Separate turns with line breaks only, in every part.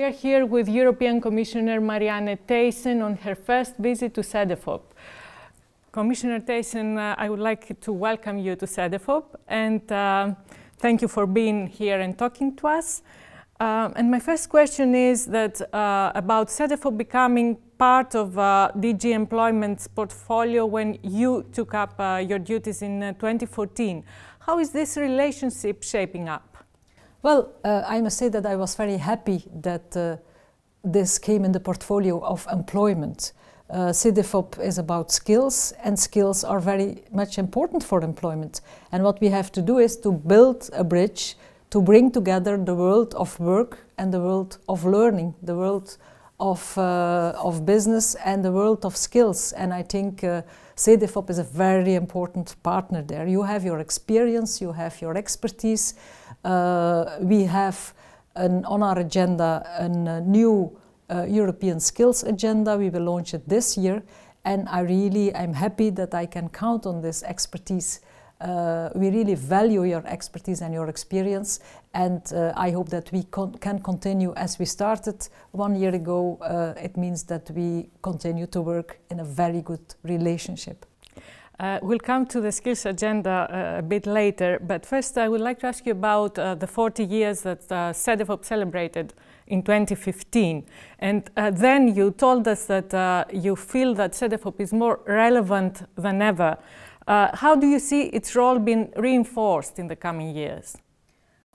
We are here with European Commissioner Marianne Thyssen on her first visit to CEDEFOP. Commissioner Thyssen, uh, I would like to welcome you to CEDEFOP and uh, thank you for being here and talking to us. Uh, and my first question is that uh, about CEDEFOP becoming part of uh, DG Employment's portfolio when you took up uh, your duties in 2014. How is this relationship shaping up?
Well, uh, I must say that I was very happy that uh, this came in the portfolio of employment. Uh, CEDEFOP is about skills, and skills are very much important for employment. And what we have to do is to build a bridge to bring together the world of work and the world of learning, the world of, uh, of business and the world of skills. And I think uh, CEDEFOP is a very important partner there. You have your experience, you have your expertise. Uh, we have an, on our agenda a new uh, European skills agenda. We will launch it this year. And I really, I'm happy that I can count on this expertise uh, we really value your expertise and your experience, and uh, I hope that we con can continue as we started one year ago. Uh, it means that we continue to work in a very good relationship.
Uh, we'll come to the skills agenda uh, a bit later, but first I would like to ask you about the 40 years that CEDEFOP celebrated in 2015. And uh, then you told us that uh, you feel that CEDEFOP is more relevant than ever. Uh, how do you see its role being reinforced in the coming years?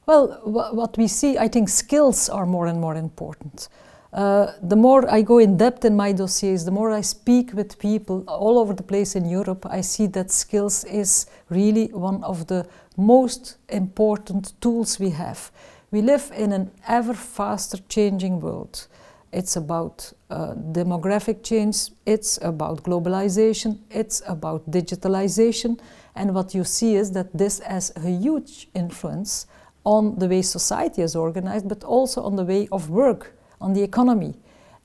Well, what we see, I think skills are more and more important. Uh, the more I go in depth in my dossiers, the more I speak with people all over the place in Europe, I see that skills is really one of the most important tools we have. We live in an ever faster changing world. It's about uh, demographic change, it's about globalization, it's about digitalization. And what you see is that this has a huge influence on the way society is organized, but also on the way of work, on the economy.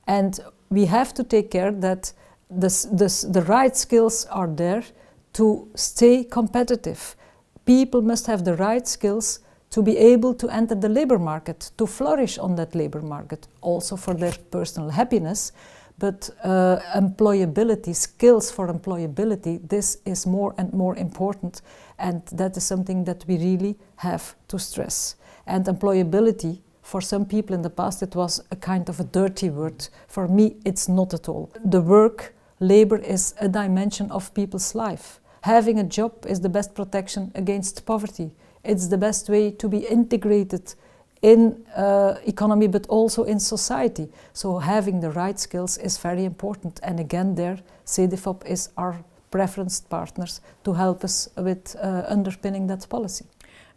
And we have to take care that this, this, the right skills are there to stay competitive. People must have the right skills to be able to enter the labor market, to flourish on that labor market, also for their personal happiness. But uh, employability, skills for employability, this is more and more important. And that is something that we really have to stress. And employability, for some people in the past, it was a kind of a dirty word. For me, it's not at all. The work, labor is a dimension of people's life. Having a job is the best protection against poverty it's the best way to be integrated in uh, economy but also in society. So having the right skills is very important. And again there, CEDEFOP is our preferenced partners to help us with uh, underpinning that policy.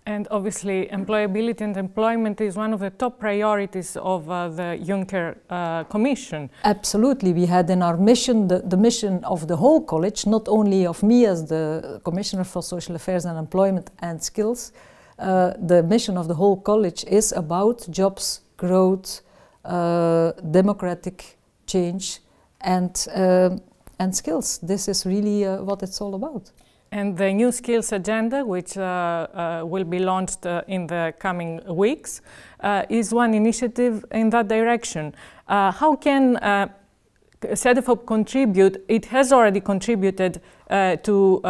And obviously, employability and employment is one of the top priorities of uh, the Juncker uh, Commission.
Absolutely. We had in our mission, the, the, mission of the whole college, not only of me as the Commissioner for Social Affairs and Employment and Skills, uh, the mission of the whole college is about jobs, growth, uh, democratic change, and, uh, and skills. This is really uh, what it's all about.
And the new skills agenda, which uh, uh, will be launched uh, in the coming weeks, uh, is one initiative in that direction. Uh, how can uh, CEDEFOP contribute? It has already contributed to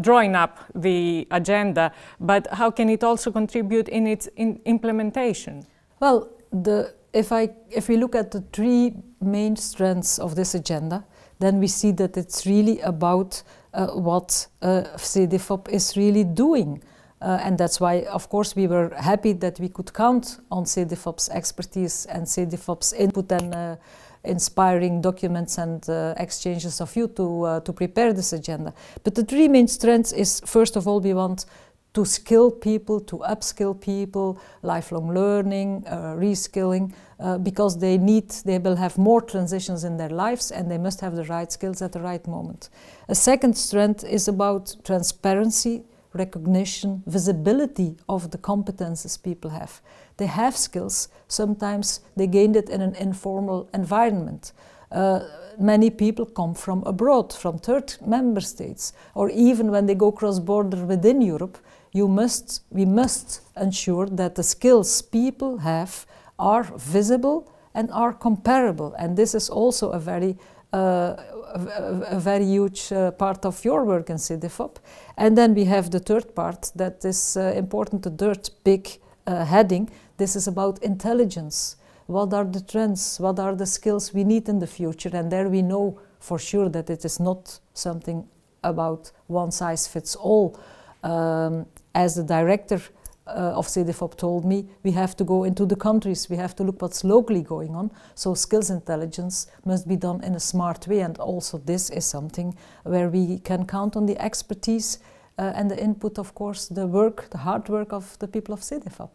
drawing up the agenda, but how can it also contribute in its in implementation?
Well, the, if, I, if we look at the three main strengths of this agenda, then we see that it's really about uh, what uh, CEDEFOP is really doing. Uh, and that's why, of course, we were happy that we could count on CEDEFOP's expertise and CEDEFOP's input and uh, inspiring documents and uh, exchanges of view to, uh, to prepare this agenda. But the three main strengths is, first of all, we want to skill people, to upskill people, lifelong learning, uh, reskilling, uh, because they need, they will have more transitions in their lives and they must have the right skills at the right moment. A second strength is about transparency, recognition, visibility of the competences people have. They have skills, sometimes they gained it in an informal environment. Uh, many people come from abroad, from third member states, or even when they go cross-border within Europe, you must, we must ensure that the skills people have are visible and are comparable. And this is also a very uh, a, a, very huge uh, part of your work in CEDEFOP. And then we have the third part that is uh, important, the third big uh, heading. This is about intelligence. What are the trends? What are the skills we need in the future? And there we know for sure that it is not something about one size fits all. Um, as the director uh, of CEDEFOP told me, we have to go into the countries, we have to look what's locally going on. So skills intelligence must be done in a smart way and also this is something where we can count on the expertise uh, and the input, of course, the work, the hard work of the people of CEDEFOP.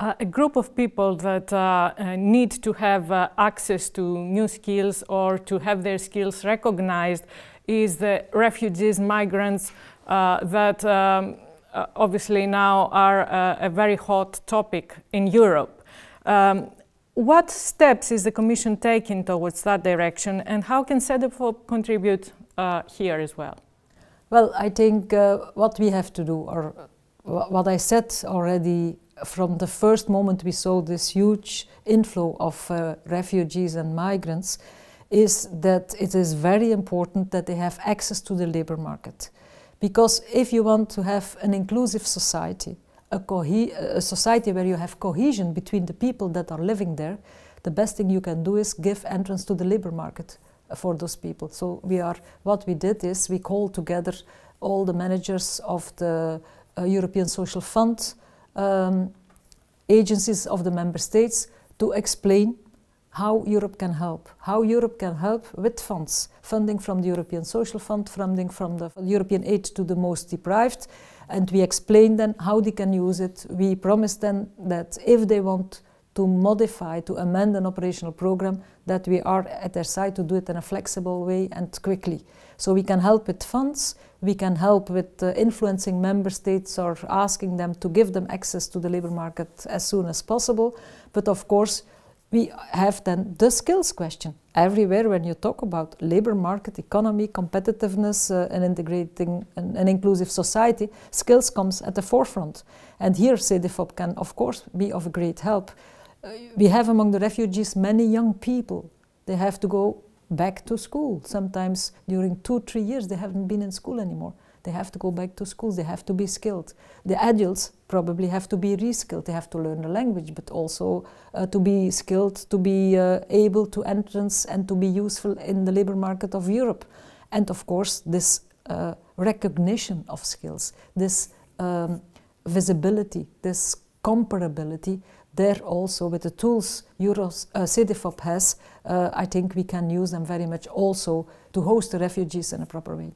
Uh, a group of people that uh, uh, need to have uh, access to new skills or to have their skills recognized is the refugees, migrants uh, that um, uh, obviously now are uh, a very hot topic in Europe. Um, what steps is the Commission taking towards that direction and how can CEDEFOP contribute uh, here as well?
Well, I think uh, what we have to do, or what I said already from the first moment we saw this huge inflow of uh, refugees and migrants, is that it is very important that they have access to the labor market. Because if you want to have an inclusive society, a, a, society where you have cohesion between the people that are living there, the best thing you can do is give entrance to the labor market for those people. So we are, what we did is we called together all the managers of the uh, European Social Fund, um, agencies of the member states to explain how Europe can help, how Europe can help with funds, funding from the European Social Fund, funding from the European aid to the most deprived, and we explain then how they can use it. We promise them that if they want to modify, to amend an operational program, that we are at their side to do it in a flexible way and quickly. So we can help with funds, we can help with uh, influencing member states or asking them to give them access to the labor market as soon as possible. But of course, we have then the skills question. Everywhere when you talk about labor market, economy, competitiveness uh, and integrating an, an, inclusive society, skills comes at the forefront. And here CEDEFOP can of course be of great help. Uh, we have among the refugees many young people. They have to go back to school. Sometimes during two, three years they haven't been in school anymore. They have to go back to schools, they have to be skilled. The adults probably have to be reskilled, they have to learn the language, but also uh, to be skilled, to be uh, able to entrance and to be useful in the labor market of Europe. And of course, this uh, recognition of skills, this um, visibility, this comparability, there also with the tools Euros, uh, CEDEFOP has, uh, I think we can use them very much also to host the refugees in a proper way.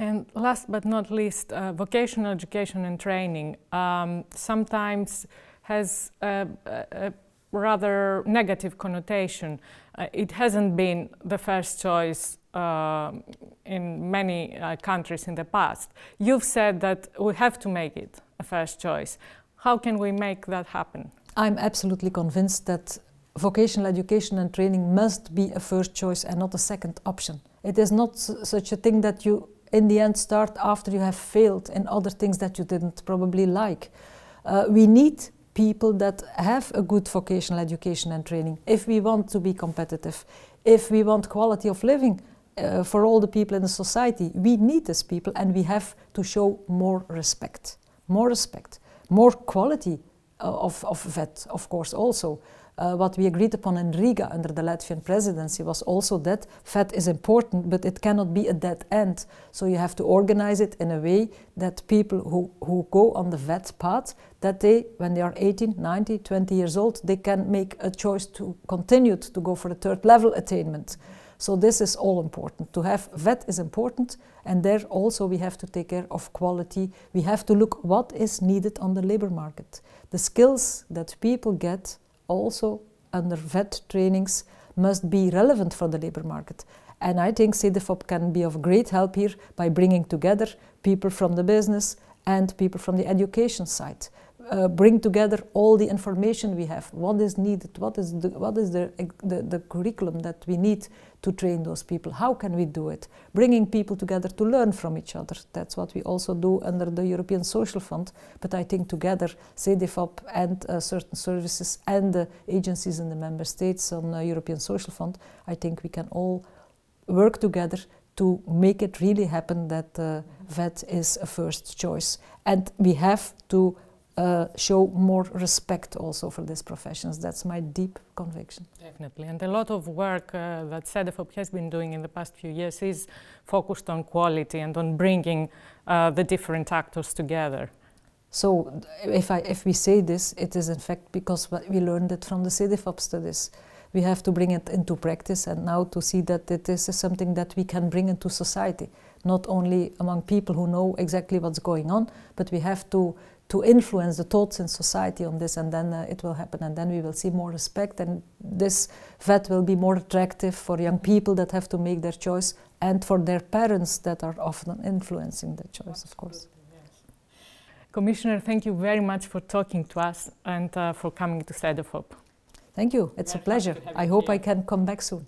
And last but not least, uh, vocational education and training um, sometimes has a, a, rather negative connotation. Uh, it hasn't been the first choice uh, in many uh, countries in the past. You've said that we have to make it a first choice. How can we make that happen?
I'm absolutely convinced that vocational education and training must be a first choice and not a second option. It is not such a thing that you in the end start after you have failed in other things that you didn't probably like. Uh, we need people that have a good vocational education and training if we want to be competitive, if we want quality of living uh, for all the people in the society. We need these people and we have to show more respect, more respect, more quality uh, of, of VET, of course, also. Uh, what we agreed upon in Riga under the Latvian presidency was also that VET is important, but it cannot be a dead end. So you have to organize it in a way that people who, who go on the VET path, that they, when they are 18, 90, 20 years old, they can make a choice to continue to go for the third level attainment. So this is all important. To have VET is important, and there also we have to take care of quality. We have to look what is needed on the labor market. The skills that people get also under VET trainings must be relevant for the labor market. And I think CEDEFOP can be of great help here by bringing together people from the business and people from the education side. Uh, bring together all the information we have. What is needed? What is the what is the, the, the curriculum that we need to train those people? How can we do it? Bringing people together to learn from each other. That's what we also do under the European Social Fund. But I think together, CEDEFOP and uh, certain services and the agencies in the member states on uh, European Social Fund, I think we can all work together to make it really happen that uh, vet is a first choice. And we have to uh, show more respect also for these professions. That's my deep conviction.
Definitely. And a lot of work uh, that CEDEFOP has been doing in the past few years is focused on quality and on bringing uh, the different actors together.
So if, I, if we say this, it is in fact because we learned it from the CEDEFOP studies. We have to bring it into practice and now to see that it is something that we can bring into society, not only among people who know exactly what's going on, but we have to to influence the thoughts in society on this and then uh, it will happen and then we will see more respect and this vet will be more attractive for young people that have to make their choice and for their parents that are often influencing their choice of course.
Commissioner, thank you very much for talking to us and uh, for coming to CEDEFOP.
Thank you. It's a pleasure. I hope I can come back soon.